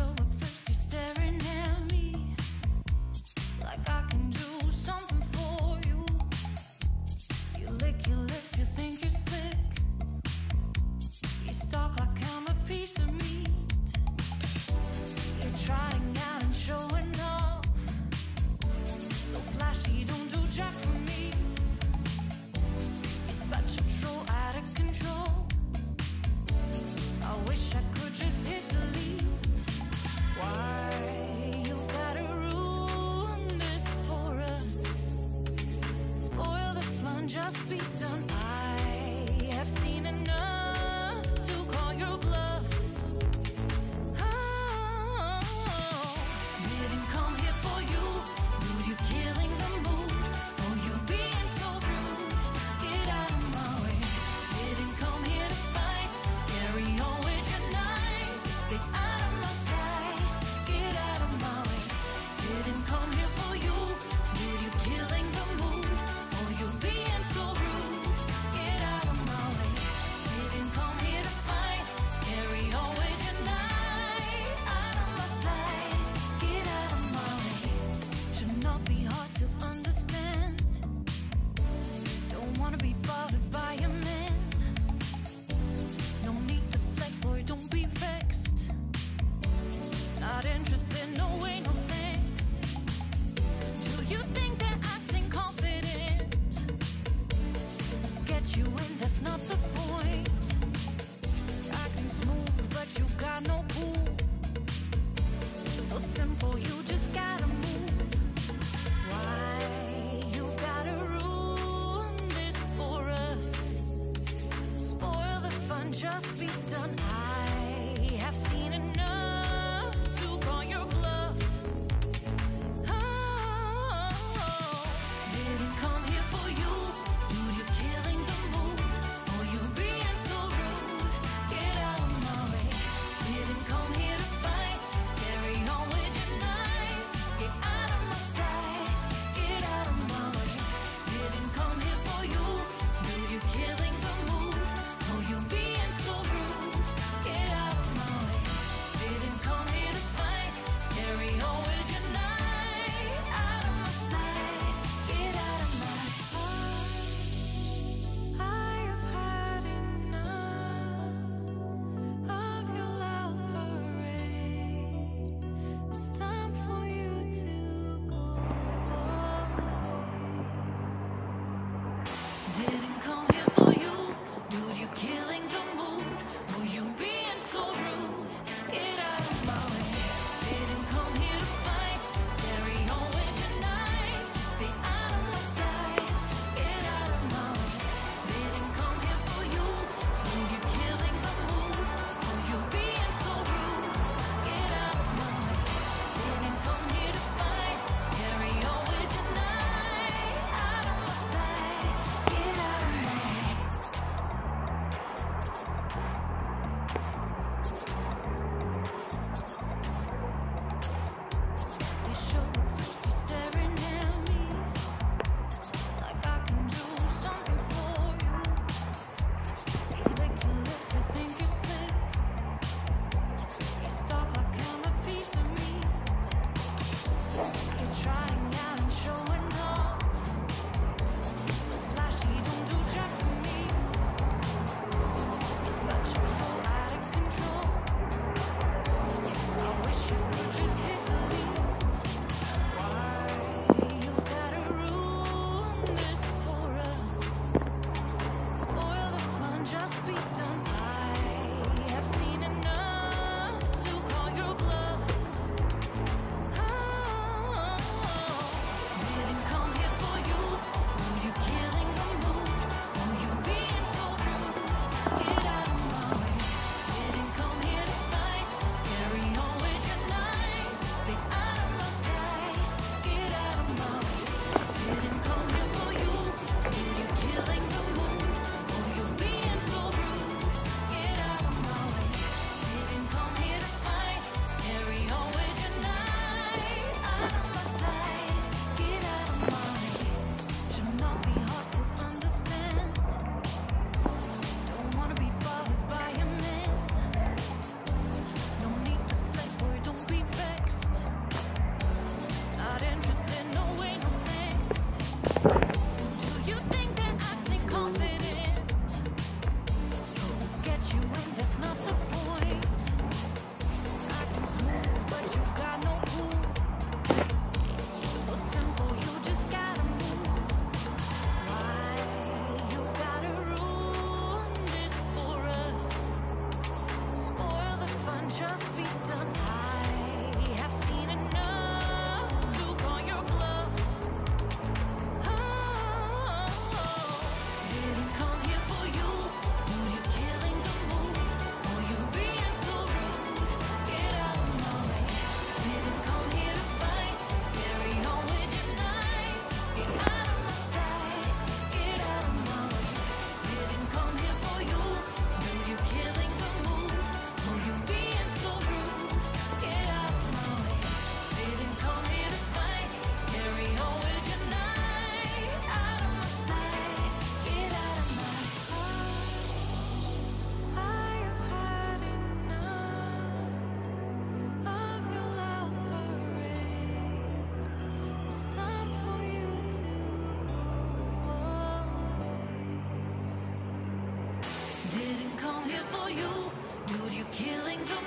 show up. not interested, no way, no thanks. Do you think acting confident get you in? That's not the point. Acting smooth, but you got no cool. So simple, you just gotta move. Why you gotta ruin this for us? Spoil the fun, just be. Killing the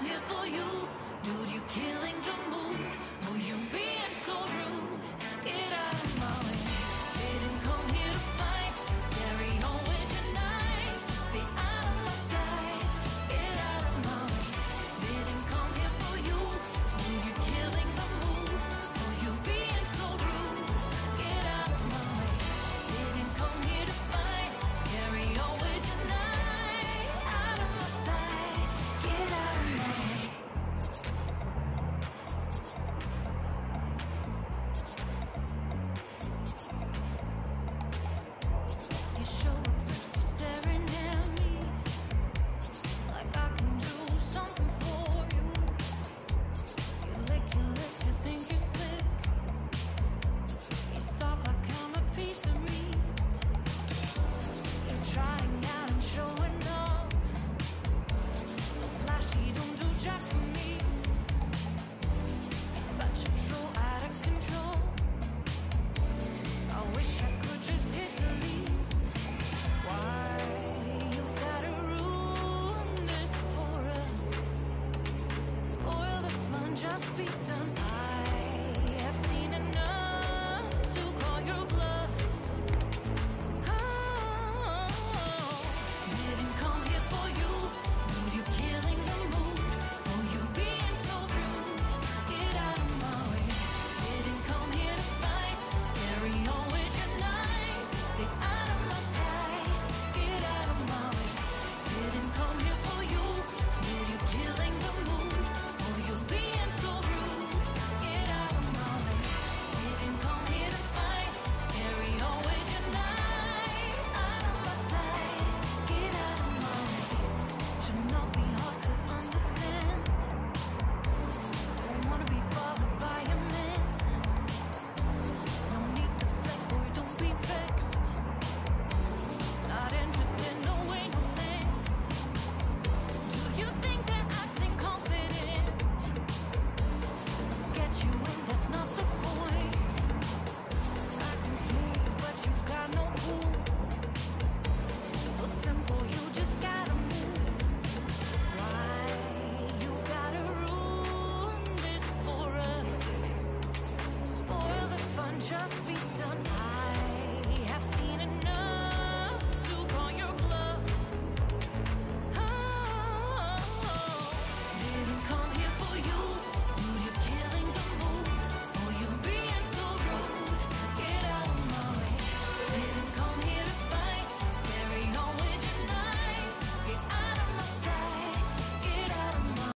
Didn't here for you, dude. You killing